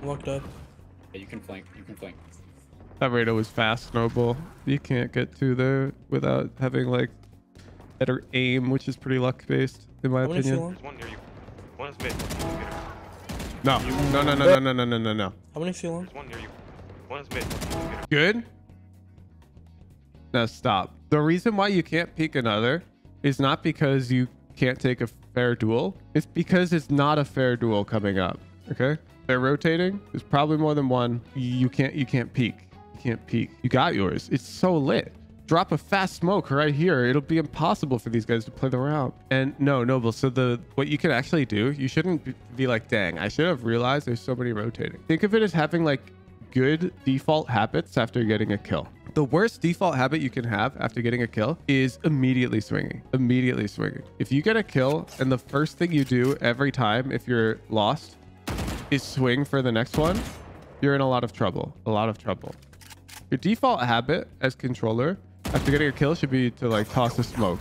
I'm locked up. Yeah, you can flank. You can flank. That radar was fast, Noble. You can't get to there without having like better aim, which is pretty luck based, in my How opinion. There's one near you. One is mid. One is mid. No, no, no, no, no, no, no, no, no, no. How many C-long? There's one near you. One is mid. One is mid. Good. Now stop. The reason why you can't peek another is not because you can't take a fair duel. It's because it's not a fair duel coming up. Okay. They're rotating. There's probably more than one. You can't. You can't peek. You can't peek. You got yours. It's so lit. Drop a fast smoke right here. It'll be impossible for these guys to play the round. And no, Noble. So the what you can actually do, you shouldn't be- like, dang, I should have realized there's so many rotating. Think of it as having like good default habits after getting a kill. The worst default habit you can have after getting a kill is immediately swinging. Immediately swinging. If you get a kill and the first thing you do every time if you're lost is swing for the next one, you're in a lot of trouble. A lot of trouble. Your default habit as controller after getting a kill should be to like toss a smoke.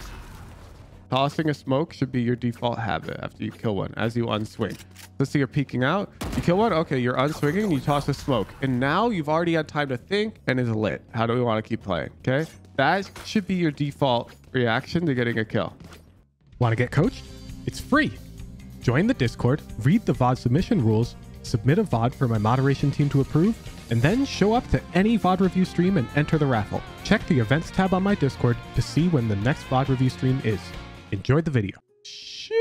Tossing a smoke should be your default habit after you kill one as you unswing. Let's say you're peeking out. You kill one. Okay, you're unswinging. You toss a smoke. And now you've already had time to think and is lit. How do we want to keep playing? Okay. That should be your default reaction to getting a kill. Want to get coached? It's free. Join the Discord, read the VOD submission rules, submit a VOD for my moderation team to approve, and then show up to any VOD review stream and enter the raffle. Check the events tab on my Discord to see when the next VOD review stream is. Enjoy the video. Sheesh.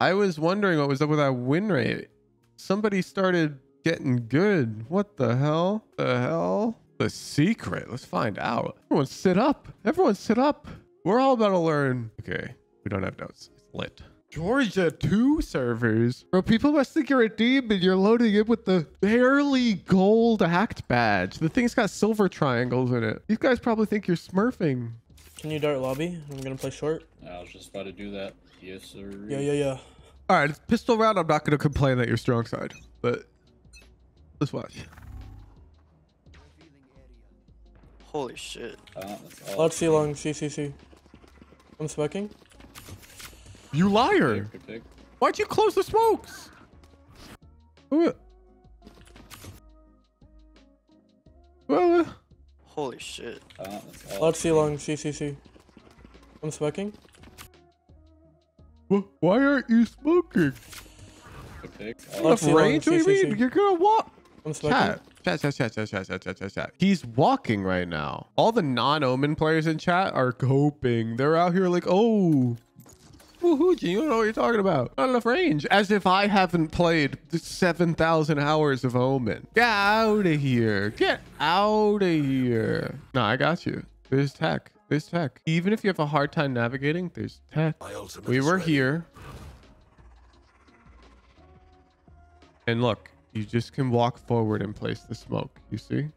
I was wondering what was up with that win rate. Somebody started getting good. What the hell? The hell? The secret. Let's find out. Everyone sit up. Everyone sit up. We're all about to learn. Okay. We don't have notes. It's lit. Georgia 2 servers. Bro, people must think you're a demon. You're loading it with the barely gold act badge. The thing's got silver triangles in it. These guys probably think you're smurfing. Can you dart lobby? I'm gonna play short. I was just about to do that. Yes, sir. Yeah, yeah, yeah. All right, it's pistol round. I'm not going to complain that you're strong side, but let's watch. Holy shit. Uh, that's all. Lots C-long. C, C, C. I'm smoking. You liar! Good pick. Why'd you close the smokes? Ooh. Well, uh, Holy shit. Uh, that's all. Lots C-long. C, C, C. I'm smoking. why aren't you smoking? Good pick. Enough range? What do you see, see, mean? see. You're gonna walk. I'm smoking. Chat. Chat, chat, chat, chat, chat, chat, chat, chat, chat. He's walking right now. All the non-Omen players in chat are coping. They're out here like, oh, woohoo, you don't know what you're talking about. Not enough range. As if I haven't played 7,000 hours of Omen. Get out of here. Get out of here. No, I got you. There's tech. There's tech. Even if you have a hard time navigating, there's tech. We were here. And look, you just can walk forward and place the smoke. You see?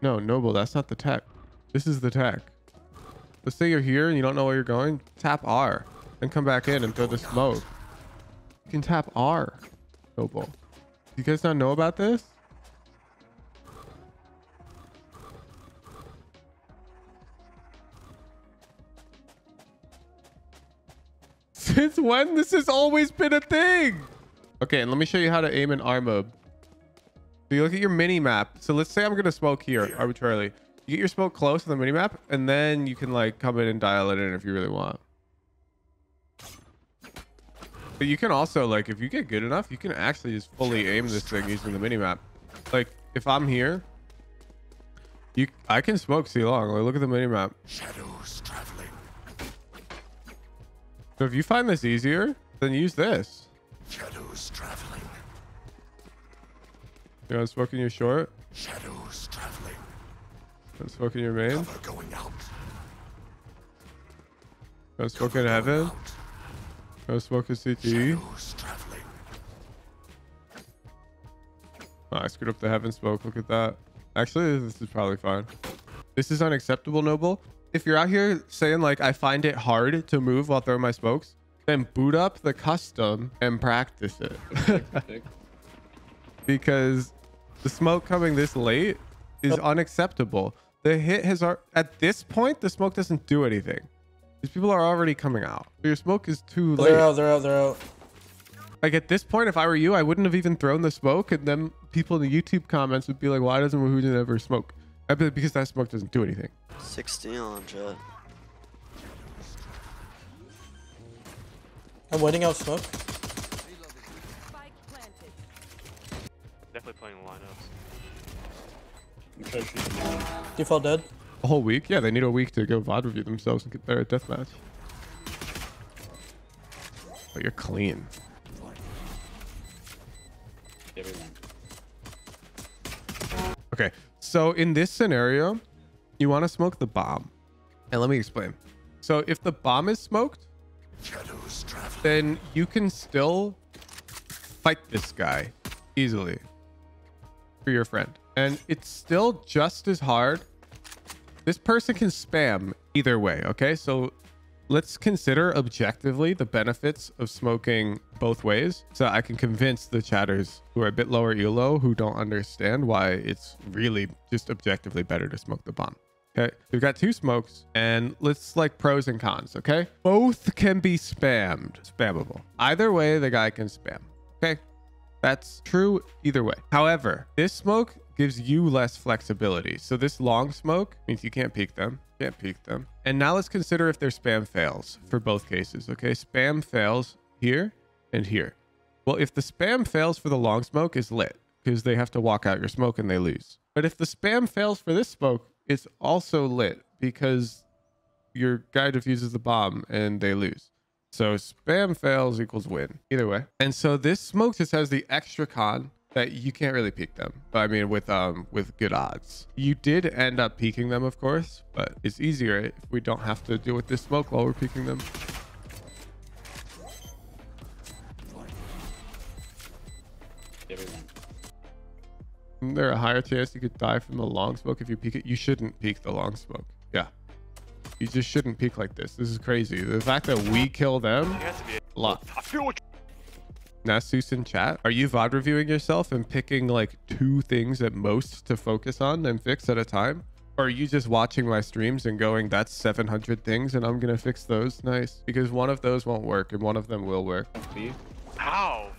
No, Noble, that's not the tech. This is the tech. Let's say you're here and you don't know where you're going. Tap R. Then come back in and throw the smoke. You can tap R. Noble. You guys not know about this? Since when this has always been a thing? Okay, and let me show you how to aim in R mode. So you look at your mini map. So let's say I'm gonna smoke here arbitrarily. You get your smoke close to the mini map, and then you can like come in and dial it in if you really want. But you can also like if you get good enough, you can actually just fully aim this thing using the mini map. Like if I'm here, you I can smoke C long. Like, look at the mini map. Shadows traveling. So if you find this easier, then use this. Shadows traveling. You know, smoking your short, Shadows traveling. and smoking your main, Cover going out. and smoking heaven, and smoking CTE. Shadows traveling. Oh, I screwed up the heaven smoke. Look at that. Actually, this is probably fine. This is unacceptable, Noble. If you're out here saying like I find it hard to move while throwing my smokes, then boot up the custom and practice it. Because the smoke coming this late is unacceptable. The hit has at this point the smoke doesn't do anything. These people are already coming out. Your smoke is too late. They're out, they're out, they're out. Like at this point, if I were you, I wouldn't have even thrown the smoke, and then people in the YouTube comments would be like, "Why doesn't Woohoojin ever smoke?" I'd because that smoke doesn't do anything. 16 on jet. I'm waiting out smoke. Definitely playing the lineups. I'm trying to shoot the one. Default dead. A whole week? Yeah, they need a week to go VOD review themselves and get better at deathmatch. But you're clean. Okay, so in this scenario, you want to smoke the bomb. And let me explain. So if the bomb is smoked, then you can still fight this guy easily for your friend. And it's still just as hard. This person can spam either way, okay? So let's consider objectively the benefits of smoking both ways so I can convince the chatters who are a bit lower elo who don't understand why it's really just objectively better to smoke the bomb. Okay, we've got two smokes, and let's like pros and cons. Okay, both can be spammed, spammable. Either way, the guy can spam. Okay, that's true either way. However, this smoke gives you less flexibility. So this long smoke means you can't peek them, can't peek them. And now let's consider if their spam fails for both cases. Okay, spam fails here and here. Well, if the spam fails for the long smoke, is lit because they have to walk out your smoke and they lose. But if the spam fails for this smoke, it's also lit because your guy defuses the bomb and they lose. So spam fails equals win either way. And so this smoke just has the extra con that you can't really peek them. But I mean, with um with good odds. You did end up peeking them, of course, but it's easier if we don't have to deal with this smoke while we're peeking them. Everyone. Isn't there a higher chance you could die from the long smoke if you peek it? You shouldn't peek the long smoke. Yeah. You just shouldn't peek like this. This is crazy. The fact that we kill them, You have to be. a lot. I feel what Nasus in chat, are you VOD reviewing yourself and picking like two things at most to focus on and fix at a time? Or are you just watching my streams and going, that's 700 things and I'm going to fix those? Nice. Because one of those won't work and one of them will work. B. Ow.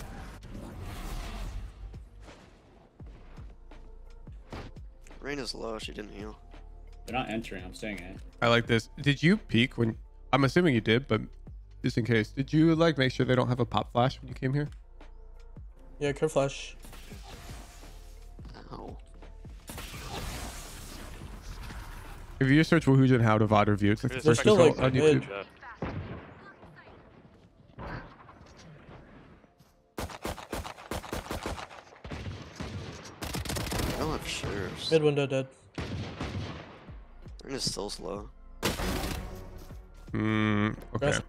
Reyna is low, she didn't heal. They're not entering. I'm staying in. I like this. Did you peek when, I'm assuming you did, but just in case, did you like make sure they don't have a pop flash when you came here? Yeah, curve flash. Ow. If you just search Woohoojin how to VOD review, it's like the first still, like, on. YouTube. Jet. I don't have shares. Mid window dead. Reyna is still slow. Hmm. okay. Rest-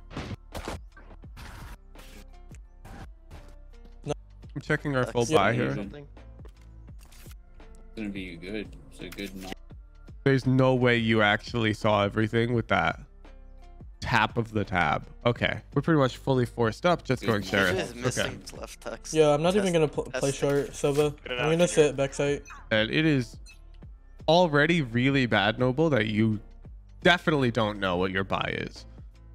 I'm checking our full buy here. something. It's gonna be good. It's a good night. There's no way you actually saw everything with that tap of the tab. Okay. We're pretty much fully forced up just going Sure. Sheriff. Okay. missing left text. Yeah, I'm not even gonna pl- play testing. short, Sova. Get it I'm out, gonna sit backside. And it is already really bad, Noble, that you definitely don't know what your buy is.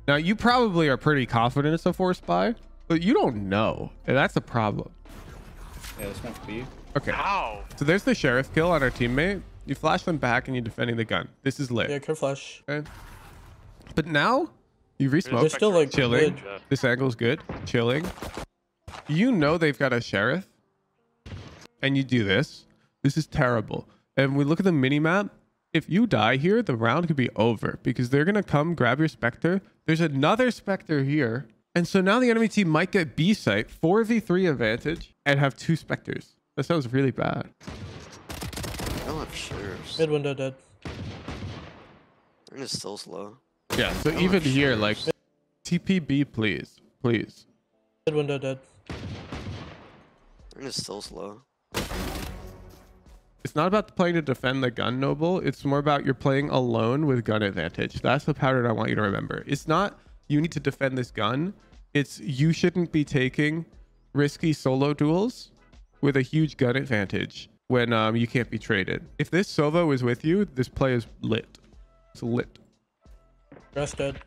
Now, you probably are pretty confident it's a forced buy, but you don't know. And that's a problem. Yeah, this one's B. Okay. Ow. So there's the sheriff kill on our teammate. You flash them back and you're defending the gun. This is lit. Yeah, curve flash. Okay. But now you resmoke. They're resmoke. still like Chilling. mid. This angle's good. Chilling. You know they've got a sheriff. And you do this. This is terrible. And we look at the mini map. If you die here, the round could be over because they're going to come grab your Spectre. There's another Spectre here. And so now the enemy team might get B site, 4v3 advantage, and have two Spectres. That sounds really bad. I don't have shares. Mid window dead. Reyna is still slow. Yeah, so even here, like. TPB, please. Please. Mid window dead. Reyna is still slow. It's not about playing to defend the gun noble. It's more about you're playing alone with gun advantage. That's the pattern I want you to remember. It's not you need to defend this gun. It's you shouldn't be taking risky solo duels with a huge gun advantage when um, you can't be traded. If this Sova is with you, this play is lit. It's lit. Rest dead.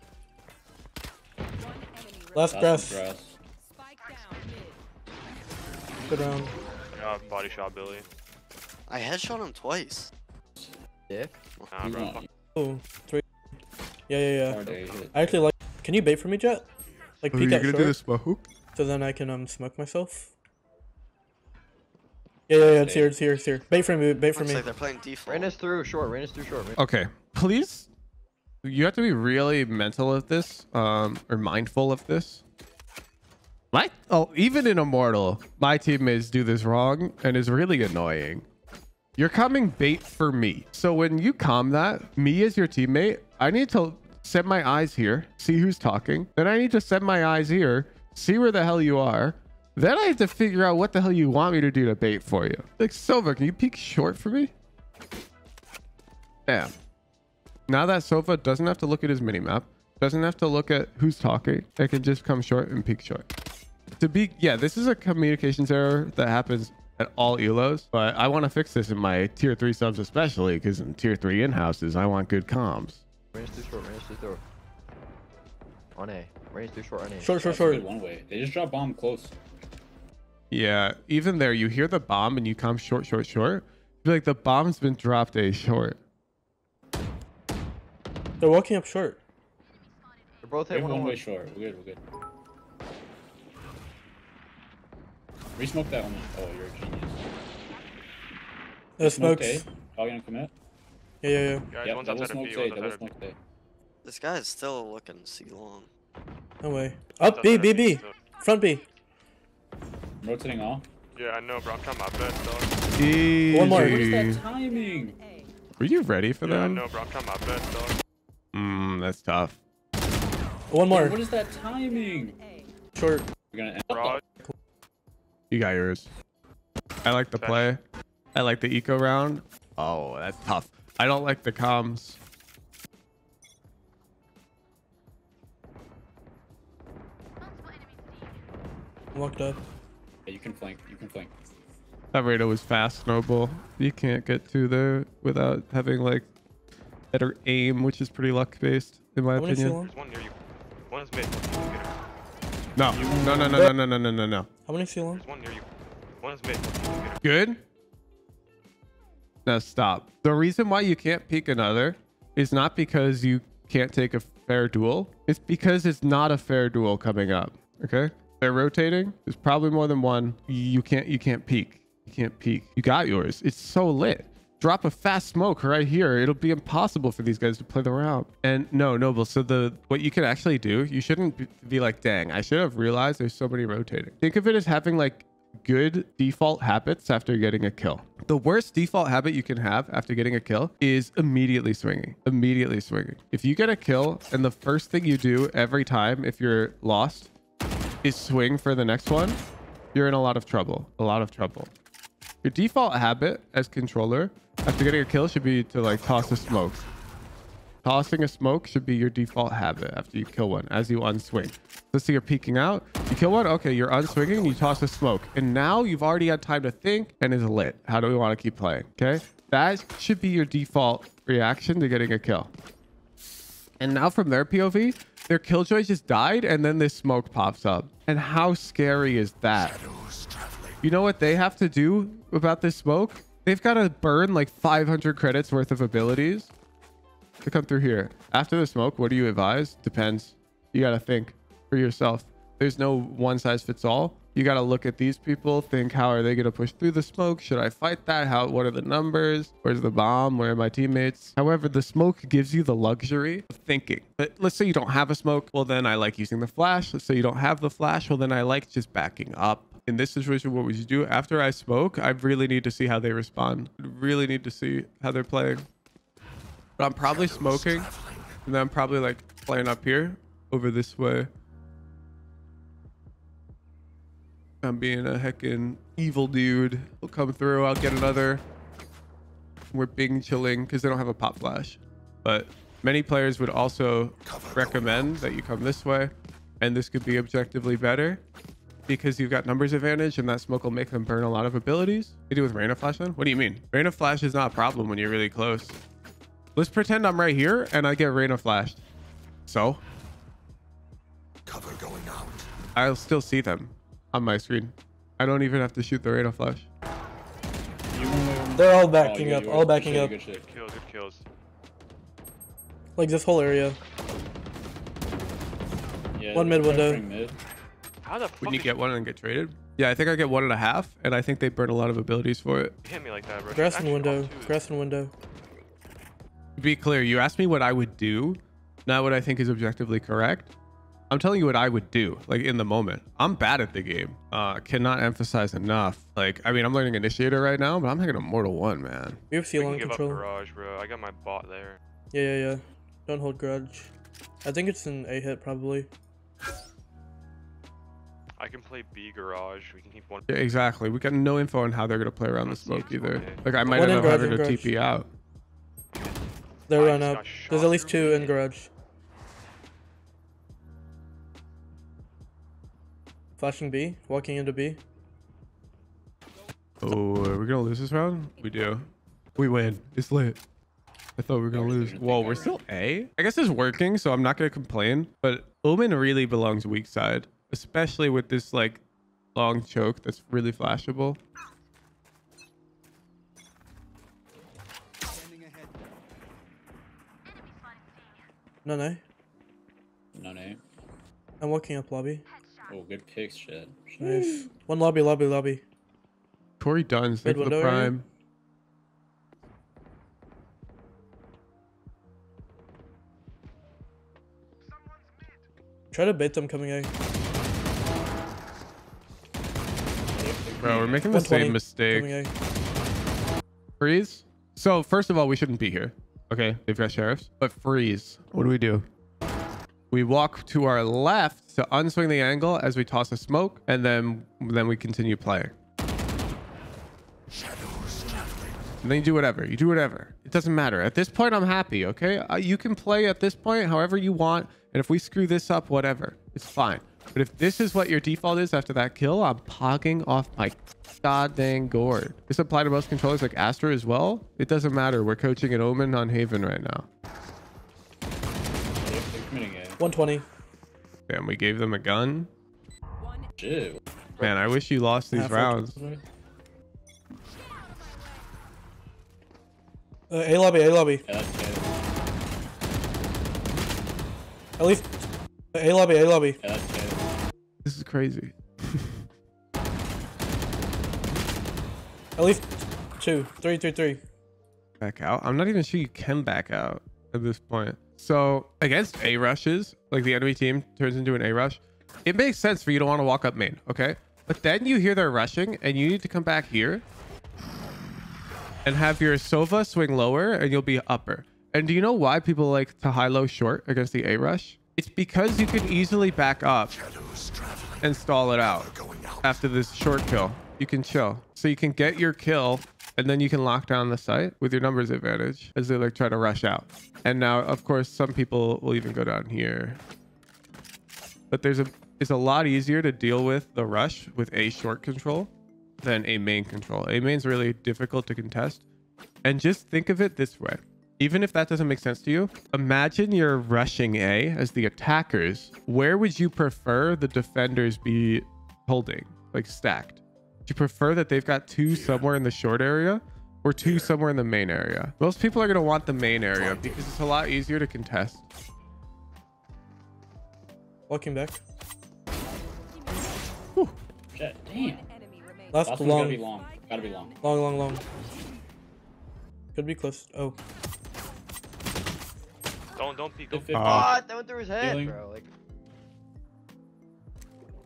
Last Last grass. Spike down mid. Good round. Yeah, body shot Billy. I headshot him twice. Dick. Nah, bro. Oh, three. Yeah, yeah, yeah. hard to hit. I actually like. Can you bait for me, Jet? Like peek Are peek you at gonna short, do the smoke? So then I can um smoke myself. Yeah, yeah, yeah. It's here. It's here. It's here. Bait for me. Bait for Looks me. like they're playing default. Reyna is through short. Reyna is through short. Okay, please. You have to be really mental of this, um, or mindful of this. My oh, even in Immortal, my teammates do this wrong, and it's really annoying. You're coming bait for me. So when you calm that, me as your teammate, I need to set my eyes here, see who's talking. Then I need to set my eyes here, see where the hell you are. Then I have to figure out what the hell you want me to do to bait for you. Like Silver, can you peek short for me? Damn. Now that Sova doesn't have to look at his minimap, doesn't have to look at who's talking, it can just come short and peek short. To be, yeah, this is a communications error that happens at all elos, but I want to fix this in my tier three subs, especially because in tier three in houses, I want good comms. Reyna is through short. Reyna is through short. On A. Reyna is through short on Short, short, That's short. one way. They just drop bomb close. Yeah, even there, you hear the bomb and you come short, short, short. You're like, the bomb's been dropped a short. They're walking up short. They're both We hit one one way one. short. We're good. We're good. Resmoke that one. Oh, you're a genius. There's Smoke smokes. A. Probably gonna commit. Yeah, yeah, yeah. Guys, Yep, one's double outside of smoke B, A. one's Double outside of B. smoke A. This guy is still looking C long. No way. Up B, B, B. Front B. I'm rotating all. Yeah, I know, bro. I'm trying my best, dog. Easy. One more. What is that timing? Were you ready for Yeah, I know, bro. I'm trying my best, dog. Mmm, that's tough. One more. What is that timing? Short. We're gonna end. Bro, You got yours. I like the play. I like the eco round. Oh, that's tough. I don't like the comms. Locked up. Yeah, you can flank. You can flank. That radar was fast, Noble. You can't get to there without having like better aim, which is pretty luck based, in my How opinion. There's one near you. One is mid. No, no, no, no, no, no, no, no, no, no. How many C long? There's one near you. One is mid. Good. Now stop. The reason why you can't peek another is not because you can't take a fair duel. It's because it's not a fair duel coming up. Okay. They're rotating. There's probably more than one. You can't. You can't peek. You can't peek. You got yours. It's so lit. Drop a fast smoke right here. It'll be impossible for these guys to play the round. And no, Noble. So the what you can actually do, you shouldn't be, be like, dang, I should have realized there's so many rotating. Think of it as having like good default habits after getting a kill. The worst default habit you can have after getting a kill is immediately swinging. Immediately swinging. If you get a kill and the first thing you do every time if you're lost is swing for the next one, you're in a lot of trouble. A lot of trouble. Your default habit as controller after getting a kill should be to like toss a smoke. Tossing a smoke should be your default habit after you kill one as you unswing. Let's say you're peeking out. You kill one. Okay, you're unswinging. You toss a smoke. And now you've already had time to think and is lit. How do we want to keep playing? Okay. That should be your default reaction to getting a kill. And now from their POV, their killjoy just died and then this smoke pops up. And how scary is that? You know what they have to do about this smoke? They've got to burn like 500 credits worth of abilities to come through here. After the smoke, what do you advise? Depends. You got to think for yourself. There's no one size fits all. You got to look at these people, think how are they going to push through the smoke? Should I fight that? How what are the numbers? Where's the bomb? Where are my teammates? However, the smoke gives you the luxury of thinking. But let's say you don't have a smoke, well then I like using the flash. Let's say you don't have the flash, well then I like just backing up. In this situation, what would you do? After I smoke, I really need to see how they respond. I really need to see how they're playing. But I'm probably smoking, and then I'm probably like playing up here over this way. I'm being a heckin' evil dude. He'll come through. I'll get another. We're bing chilling because they don't have a pop flash. But many players would also recommend that you come this way. And this could be objectively better because you've got numbers advantage and that smoke will make them burn a lot of abilities. You do with Rain of Flash then? What do you mean? Rain of Flash is not a problem when you're really close. Let's pretend I'm right here and I get Rain of Flashed. So? Cover going out. I'll still see them on my screen. I don't even have to shoot the radar flash. You, They're all Oh, backing up. All backing Good up. good. Kills, good kills. Like this whole area. Yeah, One mid try window. bring Mid. How the fuck When you get one and get traded? Yeah, I think I get one and a half, and I think they burn a lot of abilities for it. you hit me like that, bro? Grass and window. off too. Grass and window. To be clear, you asked me what I would do, not what I think is objectively correct. I'm telling you what I would do, like in the moment. I'm bad at the game. Uh, cannot emphasize enough. Like, I mean, I'm learning Initiator right now, but I'm making a Mortal 1, man. We have We C can long give up control. garage, bro. I got my bot there. Yeah, yeah, yeah. Don't hold grudge. I think it's an A hit probably. I can play B garage. We can keep one. Yeah, exactly. We got no info on how they're going to play around the smoke either. Like, I might One end in up having to. TP out. They're run up. There's at least two in me. garage. Flashing B. Walking into B. Oh, are we going to lose this round? We do. We win. It's lit. I thought we were going to Already lose. didn't Whoa, we're still A? I guess it's working, so I'm not going to complain. But Omen really belongs weak side, especially with this, like, long choke that's really flashable. No, no. No no. I'm walking up lobby. Oh, good picks, shit. Nice. One lobby, lobby, lobby. Corey Duns, thank Mid for the window area? prime. Try to bait them coming A. Bro, we're making the same mistake. Freeze. So first of all, we shouldn't be here. Okay, they've got sheriffs. But freeze. What do we do? We walk to our left to unswing the angle as we toss a smoke, and then then we continue playing. And then you do whatever. You do whatever. It doesn't matter. At this point, I'm happy. Okay, uh, you can play at this point however you want, and if we screw this up, whatever, it's fine. But if this is what your default is after that kill, I'm pogging off my god dang gourd. This applies to most controllers like Astra as well. It doesn't matter. We're coaching an Omen on Haven right now. They're, they're committing A. 120. Damn, we gave them a gun. One Man, I wish you lost these Half rounds. Uh, A lobby, A lobby. Yeah. At least. A lobby, A lobby. Yeah. This is crazy. At least two. Three, three, three. back out. I'm not even sure you can back out at this point. So against A rushes, like the enemy team turns into an A rush, it makes sense for you to want to walk up main, okay? But then you hear they're rushing and you need to come back here and have your Sova swing lower and you'll be upper. And do you know why people like to high low short against the A rush? It's because you can easily back up and stall it out. after this short kill. You can chill. So you can get your kill and then you can lock down the site with your numbers advantage as they like try to rush out. And now, of course, some people will even go down here. But there's a it's a lot easier to deal with the rush with a short control than a main control. A main's really difficult to contest. And just think of it this way. Even if that doesn't make sense to you, imagine you're rushing A as the attackers. Where would you prefer the defenders be holding, like stacked? Do you prefer that they've got two somewhere in the short area or two somewhere in the main area? Most people are going to want the main area because it's a lot easier to contest. Walking back. Shit, damn. enemy remaining. Last, Last one's gotta be long. long. Gotta be long. Long, long, long. Could be close. Oh. Don't don't peek. Good Don't fit. Ah, that went through his head, Healing. bro. Like,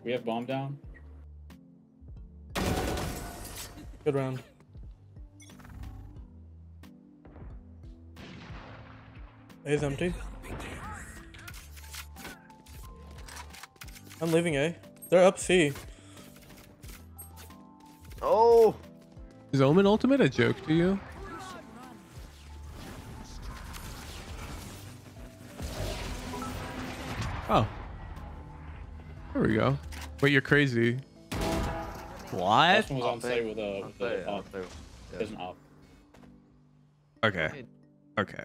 We have bomb down. Good round. A is empty. I'm leaving A. They're up C. oh, Is Omen Ultimate a joke to you? Oh. There we go. Wait, you're crazy. What? Last one was on I'll site say- with a I'll with say, a I'll op. Yeah. There's an op. Okay. Okay.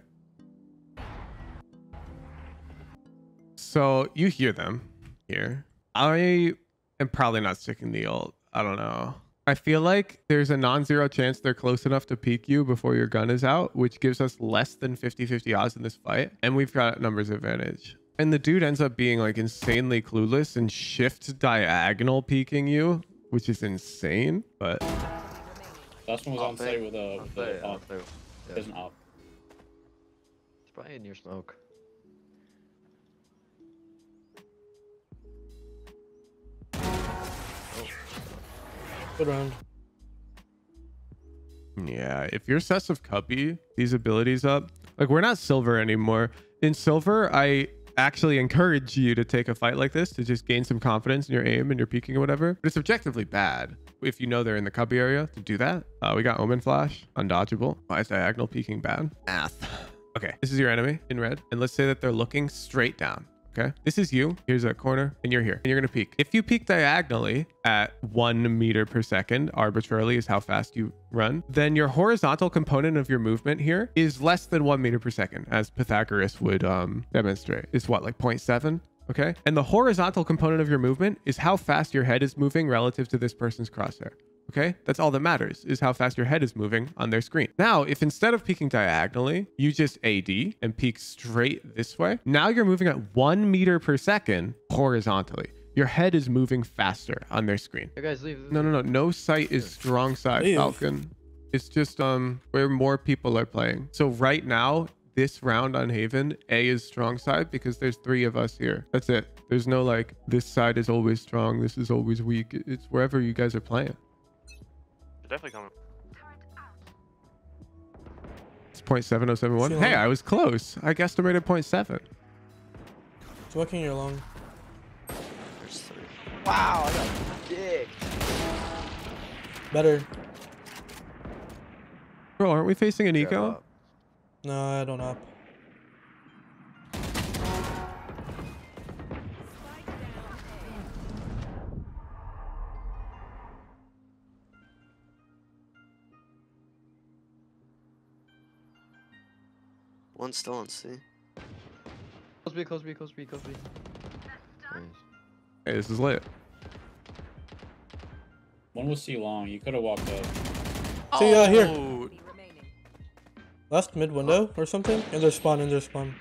So you hear them here. I am probably not sticking the ult. I don't know. I feel like there's a non-zero chance they're close enough to peek you before your gun is out, which gives us less than 50-50 odds in this fight. And we've got numbers advantage. And the dude ends up being like insanely clueless and shift diagonal peeking you, which is insane. But Last one was I'll on pay. site with uh, a I'll with play, a I'll op. Yeah. There's an op. It's probably in your smoke. Good round. Yeah, if you're Cess of Cuppy, these abilities up, like we're not silver anymore. In silver, I actually encourage you to take a fight like this to just gain some confidence in your aim and your peeking or whatever. But it's objectively bad if you know they're in the cubby area to do that. Uh, we got Omen Flash, undodgeable. Why is diagonal peeking bad? Math. Okay, this is your enemy in red. And let's say that they're looking straight down. Okay, this is you. Here's a corner, and you're here, and you're gonna peek. If you peek diagonally at one meter per second, arbitrarily is how fast you run, then your horizontal component of your movement here is less than one meter per second, as Pythagoras would um, demonstrate. Is what like 0.7? Okay, and the horizontal component of your movement is how fast your head is moving relative to this person's crosshair. Okay, that's all that matters is how fast your head is moving on their screen. Now, if instead of peeking diagonally, you just AD and peek straight this way, now you're moving at one meter per second horizontally. Your head is moving faster on their screen. Hey guys, leave. No, no, no. No sight is strong side, Leave. Falcon. It's just um where more people are playing. So right now, this round on Haven, A is strong side because there's three of us here. That's it. There's no like this side is always strong, this is always weak. It's wherever you guys are playing. They're definitely coming. It's 0.7071. Hey, I was close. I guesstimated 0.7. Smoking your long. There's three. Wow, I got dick. Better. Bro, aren't we facing an eco? No, I don't up. One still on C. Close B, close B, close B, close B. Nice. Hey, this is lit. One was C long. You could have walked up. See, uh, here. Enemy remaining. Last mid window or something? In their spawn, in their spawn.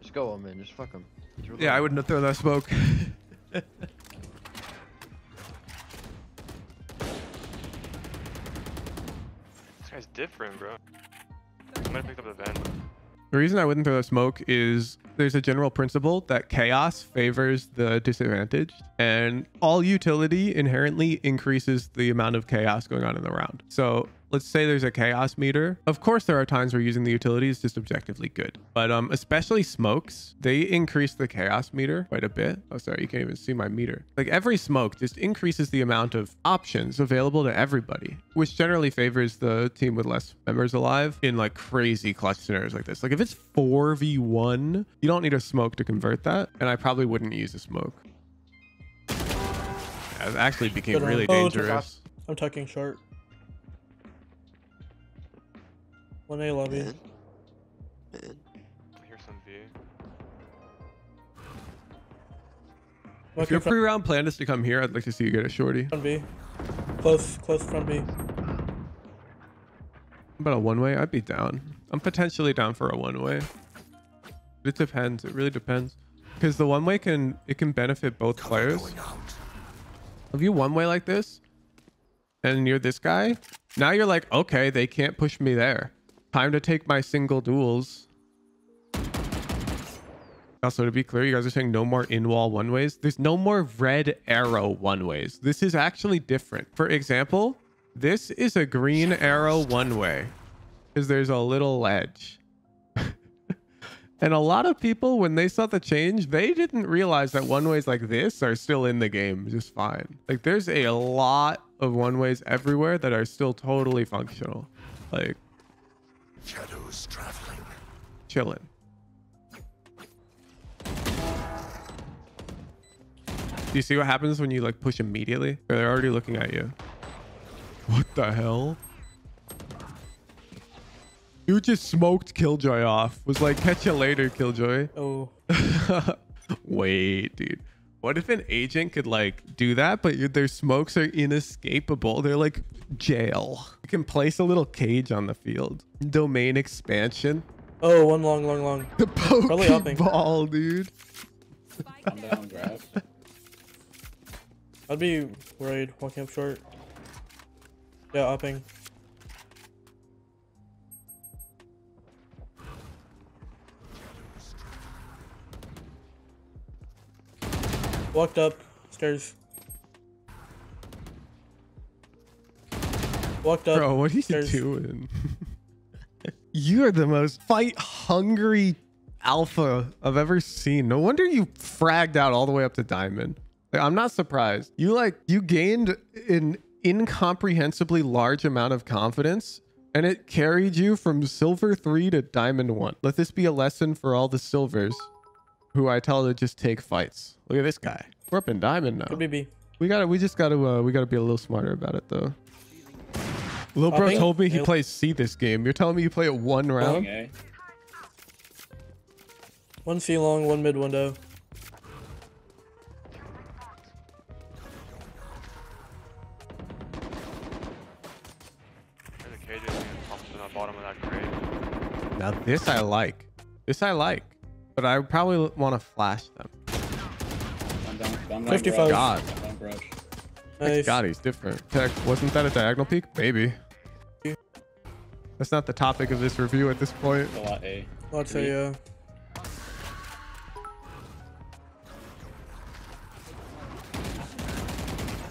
Just go, oh man, just fuck him. Yeah, I wouldn't have thrown that smoke. The reason I wouldn't throw the smoke is there's a general principle that chaos favors the disadvantaged, and all utility inherently increases the amount of chaos going on in the round. So let's say there's a chaos meter. Of course, there are times where using the utility is just objectively good, but um, especially smokes, they increase the chaos meter quite a bit. Oh, sorry, you can't even see my meter. Like every smoke just increases the amount of options available to everybody, which generally favors the team with less members alive in like crazy clutch scenarios like this. Like if it's 4v1, you don't need a smoke to convert that, and I probably wouldn't use a smoke. Yeah, it actually became really Oh, dangerous. I'm tucking short. 1A lobby. Mid. Mid. I hear some V. If Smoking your front, pre-round plan is to come here, I'd like to see you get a shorty. front B. Close, close front B. But a one-way, I'd be down. I'm potentially down for a one-way. It depends. It really depends. Because the one-way can it can benefit both players. Going. If you one-way like this, and you're this guy, now you're like, okay, they can't push me there. Time to take my single duels. Also, to be clear, you guys are saying no more in-wall one-ways. There's no more red arrow one-ways. This is actually different. For example, this is a green arrow one-way. Because there's a little ledge. and a lot of people, when they saw the change, they didn't realize that one-ways like this are still in the game just fine. Like, there's a lot of one-ways everywhere that are still totally functional. Like. Chilling. Do you see what happens when you like push immediately? They're already looking at you. What the hell? You just smoked Killjoy off. Was like, catch you later, Killjoy. Oh, Wait, dude. What if an agent could like do that, but their smokes are inescapable? They're like jail. You can place a little cage on the field. Domain expansion. Oh, one long, long, long. The. Pokeball, dude. I'm down graph. I'd be worried walking up short. Yeah, upping. Walked up stairs. Walked up. Bro, what are you stairs. doing? you are the most fight hungry alpha I've ever seen. No wonder you fragged out all the way up to diamond. Like, I'm not surprised. You like you gained an incomprehensibly large amount of confidence and it carried you from silver 3 to diamond 1. Let this be a lesson for all the silvers who I tell to just take fights. Look at this guy. We're up in diamond now. Could be We gotta. We just gotta. Uh, we gotta be a little smarter about it, though. Lil bro Hopping? told me he plays C this game. You're telling me you play it one round? Okay. One C long, one mid window. There's a cage and Thompson on the bottom of that crate. Now this I like. This I like. But I probably want to flash them. I'm down. I'm down 55. God. I'm down grudge. Nice. God, he's different. Tech, wasn't that a diagonal peak? Maybe. That's not the topic of this review at this point. A lot A. I'd say yeah.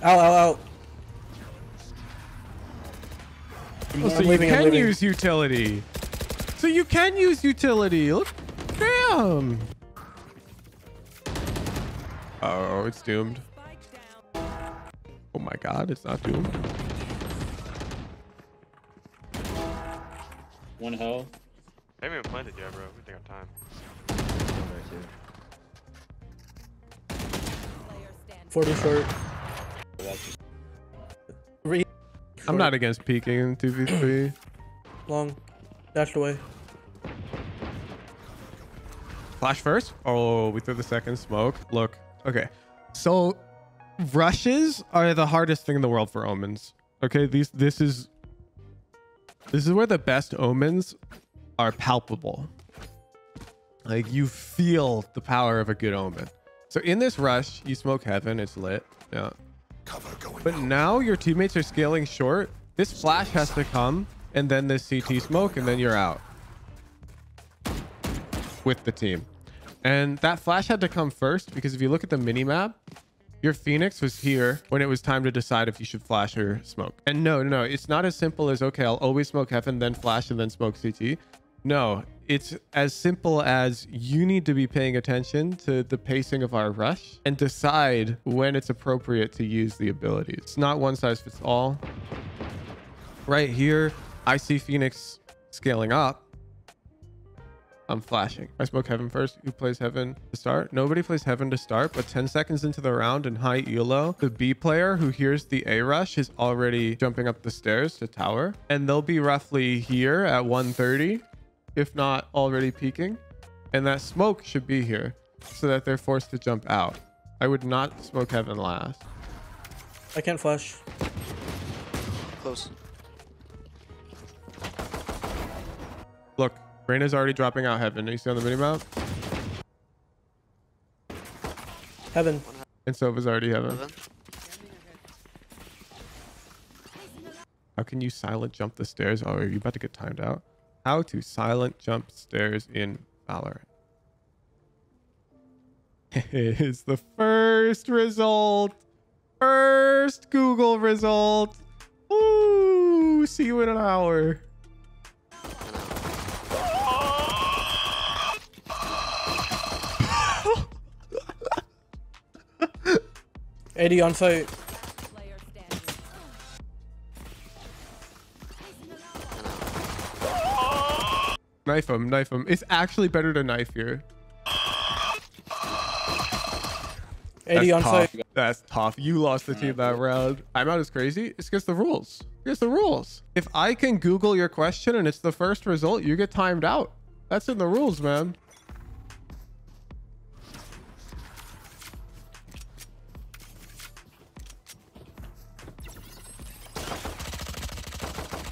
Ow, ow, ow. Oh, so I'm you leaving, can use utility. So you can use utility. Look, damn. Oh, it's doomed. Oh my God, it's not doomed. One hell. They haven't even planted yet, bro. We think of time. One or two. Player standing. 40 short. That's Re I'm short. not against peeking in 2v3. long. Dashed away. Flash first. Oh, we threw the second smoke. Look. Okay. So rushes are the hardest thing in the world for omens. Okay, these this is this is where the best omens are palpable. Like you feel the power of a good omen. So in this rush, you smoke heaven, it's lit. Yeah. Cover going But out. now your teammates are scaling short. This flash has to come, and then this CT smoke, and then you're out with the team. And that flash had to come first because if you look at the mini map, your Phoenix was here when it was time to decide if you should flash or smoke. And no, no, no, it's not as simple as okay, I'll always smoke heaven, then flash, and then smoke CT. No, it's as simple as you need to be paying attention to the pacing of our rush and decide when it's appropriate to use the abilities. It's not one size fits all. Right here, I see Phoenix scaling up. I'm flashing. I smoke Heaven first. Who plays Heaven to start? Nobody plays Heaven to start, but 10 seconds into the round in high elo, the B player who hears the A rush is already jumping up the stairs to tower. And they'll be roughly here at 130, if not already peaking. And that smoke should be here so that they're forced to jump out. I would not smoke Heaven last. I can't flash. Close. Look, Reyna's already dropping out Heaven. You see on the mini map? Heaven. And Sova's already Heaven. Heaven. How can you silent jump the stairs? Oh, are you about to get timed out? How to silent jump stairs in Valorant. It's the first result. First Google result. Ooh, see you in an hour. AD on site. Knife him, knife him. It's actually better to knife here. 80 on tough. site. That's tough. You lost the team that round. Timeout as crazy. It's against the rules. It's the rules. If I can Google your question and it's the first result, you get timed out. That's in the rules, man.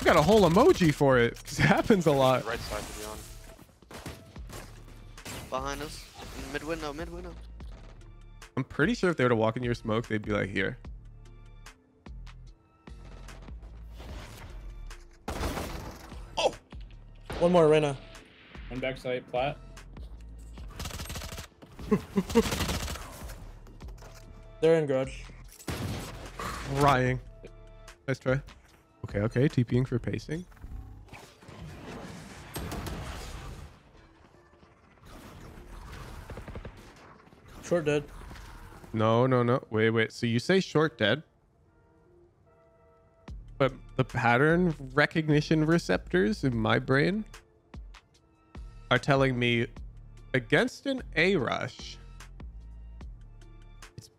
I got a whole emoji for it. It happens a lot. Right side to be on. Behind us. Mid window, mid window. I'm pretty sure if they were to walk in your smoke, they'd be like here. Oh! One more, Reyna. One backside, plat. They're in garage. Crying. Nice try. Okay, okay. TPing for pacing. Short dead. No, no, no. Wait, wait. So you say short dead, but the pattern recognition receptors in my brain are telling me against an A rush,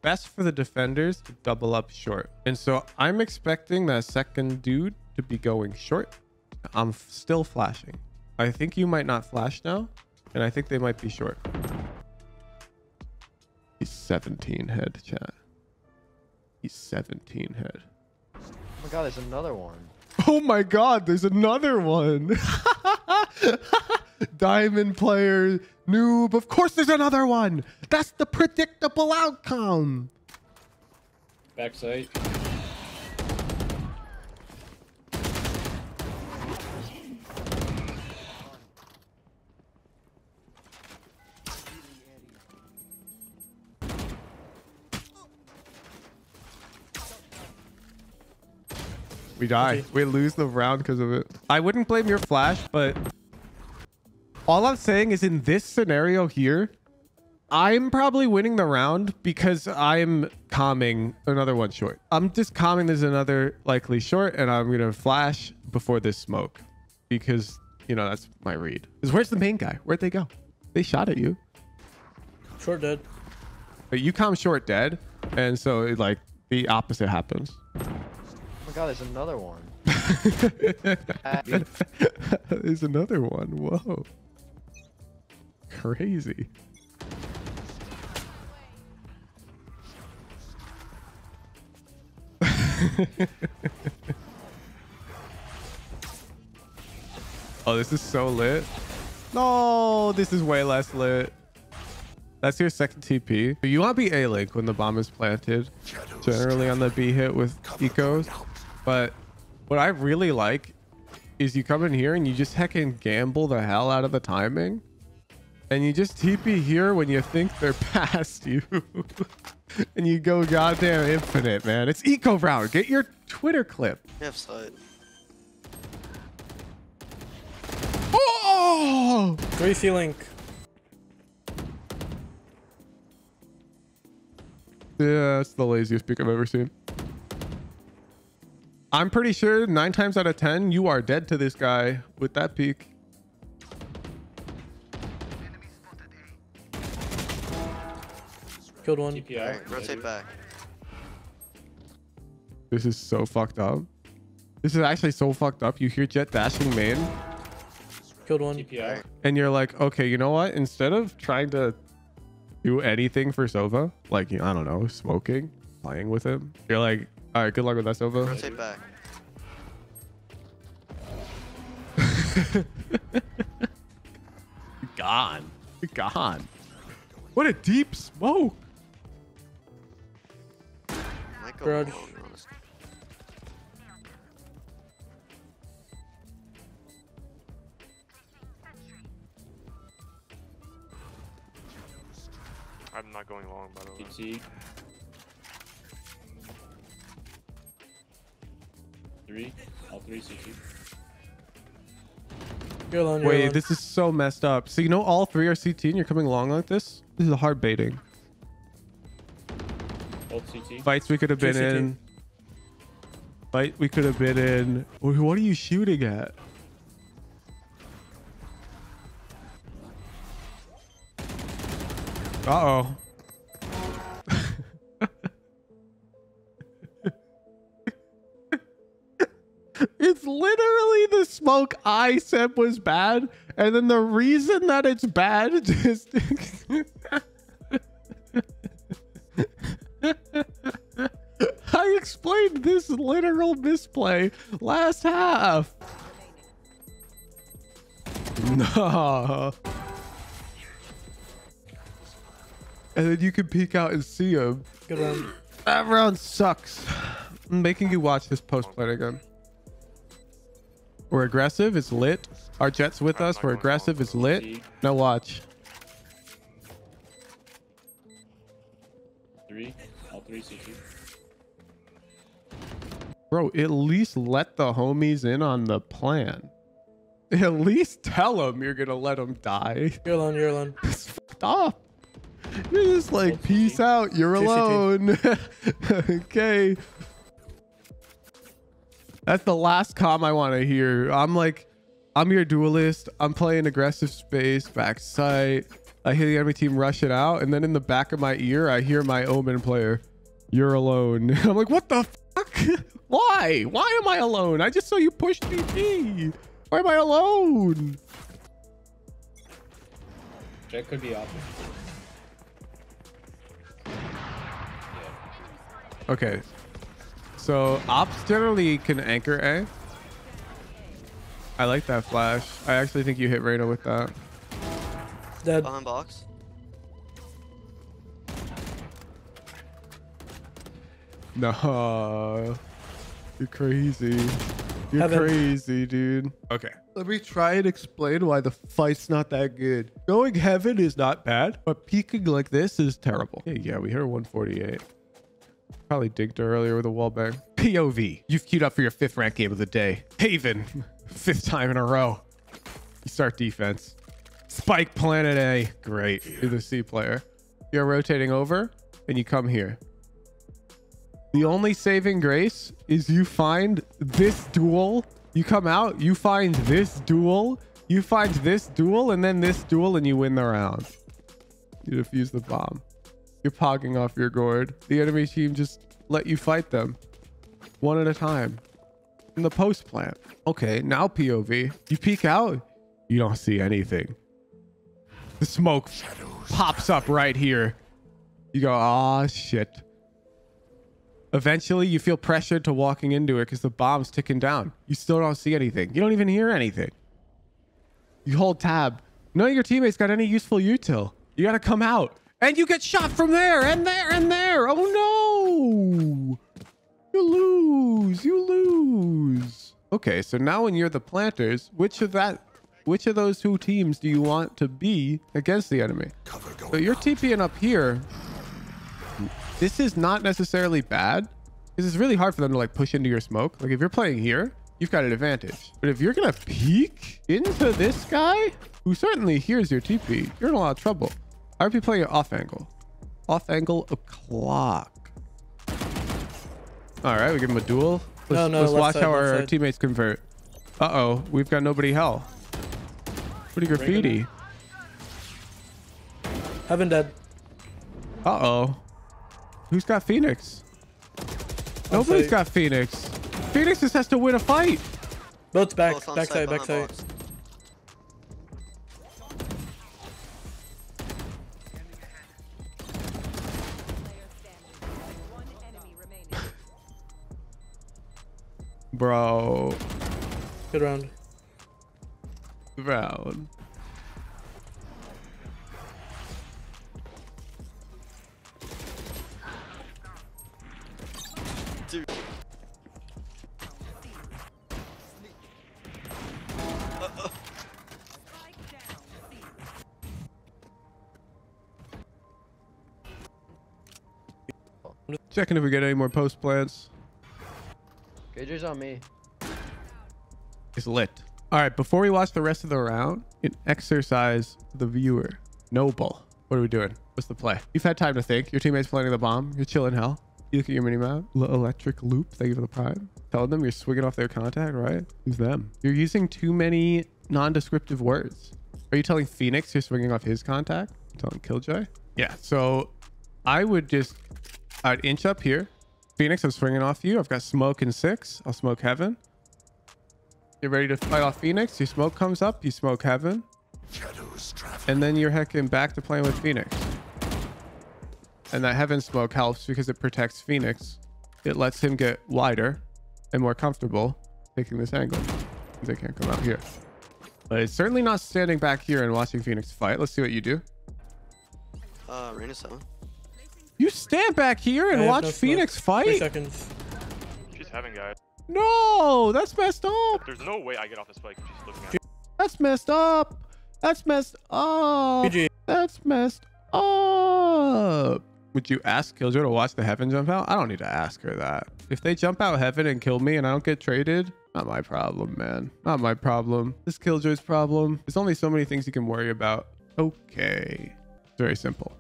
best for the defenders to double up short. And so I'm expecting that second dude to be going short. I'm still flashing. I think you might not flash now, and I think they might be short. He's 17 head, chat. He's 17 head. Oh my god, there's another one. Oh my god, there's another one. Diamond player, noob. Of course there's another one. That's the predictable outcome. Backside. We die. Okay. We lose the round because of it. I wouldn't blame your flash, but all I'm saying is in this scenario here, I'm probably winning the round because I'm calming another one short. I'm just calming there's another likely short, and I'm gonna flash before this smoke because you know that's my read. Is where's the main guy? Where'd they go? They shot at you. Short dead. But you come short dead, and so it, like the opposite happens. Oh my god, there's another one. There's another one. Whoa. Crazy. oh, this is so lit. No, this is way less lit. That's your second TP. You want to be A-Link when the bomb is planted. Generally on the B hit with ecos. But what I really like is you come in here and you just heckin' gamble the hell out of the timing. And you just TP here when you think they're past you. and you go goddamn infinite, man. It's eco round. Get your Twitter clip. Left side. Oh! Three C-Link. Yeah, that's the laziest pick I've ever seen. I'm pretty sure nine times out of ten, you are dead to this guy with that peak. Killed one. TP Alright, out. rotate back. This is so fucked up. This is actually so fucked up. You hear Jett dashing main, Killed one. TP out. and you're like, okay, you know what? Instead of trying to do anything for Sova, like I don't know, smoking, playing with him, you're like, all right, good luck with that Sova. Rotate back. Gone, gone. What a deep smoke. Might go Garage. honestly. I'm not going long, by the way. TT. Three. All three CT. You're alone. You're Wait, alone. this is so messed up. So you know all three are CT and you're coming long like this? This is a hard baiting. Fights we could have been in. Fight we could have been in. What are you shooting at? Uh oh. it's literally the smoke I said was bad, and then the reason that it's bad just. I explained this literal misplay last half. No. And then you can peek out and see him. Good round. That round sucks. I'm making you watch this post play again. We're aggressive. It's lit. Our Jett's with us. We're aggressive. It's lit. Now watch. Bro, at least let the homies in on the plan. At least tell them you're going to let them die. You're alone. You're alone. Stop. You're just like, peace out. You're alone. okay. That's the last comm I want to hear. I'm like, I'm your duelist. I'm playing aggressive space, back sight. I hear the enemy team rushing out, and then in the back of my ear, I hear my Omen player. You're alone. I'm like, what the fuck? Why? Why am I alone? I just saw you push TP. Why am I alone? Jett could be off. Okay. So ops generally can anchor A. I like that flash. I actually think you hit Reyna with that. Dead. Behind box. No. You're crazy. You're Heaven. crazy, dude. Okay. Let me try and explain why the fight's not that good. Going heaven is not bad, but peeking like this is terrible. Yeah, yeah, we hit her 148. Probably digged her earlier with a wall bang. POV. You've queued up for your fifth rank game of the day. Haven. Fifth time in a row. You start defense. Spike Planet A. Great. You're the C player. You're rotating over and you come here. The only saving grace is you find this duel. You come out, you find this duel, you find this duel, and then this duel, and you win the round. You defuse the bomb. You're pogging off your gourd. The enemy team just let you fight them one at a time. In the post plant. Okay, now POV. You peek out, you don't see anything. The smoke pops up right here. You go, ah, shit. Eventually, you feel pressured to walking into it because the bomb's ticking down. You still don't see anything. You don't even hear anything. You hold tab. None of your teammates got any useful util. You got to come out. And you get shot from there and there and there. Oh no. You lose. You lose. Okay, so now when you're the planters, which of that which of those two teams do you want to be against the enemy? So you're. TPing up here. This is not necessarily bad because it's really hard for them to like push into your smoke. Like if you're playing here, you've got an advantage. But if you're gonna peek into this guy, who certainly hears your TP, you're in a lot of trouble. I would be playing it off angle. Off angle o'clock. All right, we give him a duel. Let's, No, no, let's watch side, how our side. teammates convert. Uh oh, we've got nobody hell. Pretty graffiti. Heaven dead. Uh oh. Who's got Phoenix? On Nobody's site. got Phoenix. Phoenix just has to win a fight. Both back. Both on Back side. site, Back behind side. box. Player standing. One enemy remaining. Bro. Good round. Round. Dude. Checking if we get any more post plants. Gager's on me. It's lit. All right, before we watch the rest of the round, an exercise the viewer. Noble. What are we doing? What's the play? You've had time to think. Your teammate's planting the bomb. You're chilling hell. You look at your mini map. Electric loop. Thank you for the prime. Telling them you're swinging off their contact, right? Who's them? You're using too many non-descriptive words. Are you telling Phoenix you're swinging off his contact? Telling Killjoy? Yeah. So I would just, I'd inch up here. Phoenix, I'm swinging off you. I've got smoke and six. I'll smoke heaven. Get ready to fight off Phoenix. Your smoke comes up. You smoke Heaven. And then you're hecking back to playing with Phoenix. And that Heaven smoke helps because it protects Phoenix. It lets him get wider and more comfortable taking this angle. They can't come out here. But it's certainly not standing back here and watching Phoenix fight. Let's see what you do. Uh, Reyna's selling. You stand back here and watch no smoke. Phoenix Three fight? seconds. She's having guys. No, that's messed up. There's no way I get off this spike if she's looking at. That's messed up. That's messed up. GG. That's messed up. Would you ask Killjoy to watch the heaven jump out? I don't need to ask her that. If they jump out heaven and kill me and I don't get traded, not my problem, man. Not my problem. This Killjoy's problem. There's only so many things you can worry about. Okay. Very simple.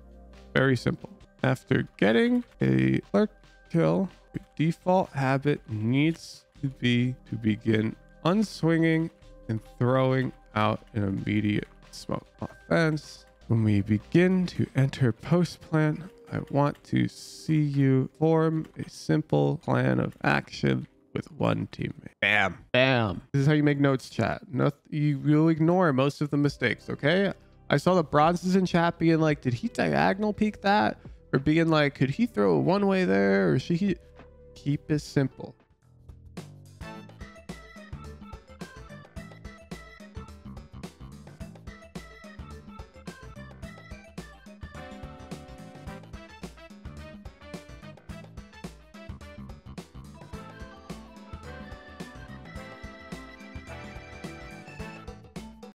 Very simple. After getting a clerk kill, your default habit needs to be to begin unswinging and throwing out an immediate smoke offense. When we begin to enter post plan, I want to see you form a simple plan of action with one teammate. Bam. Bam. This is how you make notes, chat. No, you will ignore most of the mistakes, okay? I saw the bronzes in chat being like, did he diagonal peek that? Or being like, could he throw it one way there? Or should he keep it simple?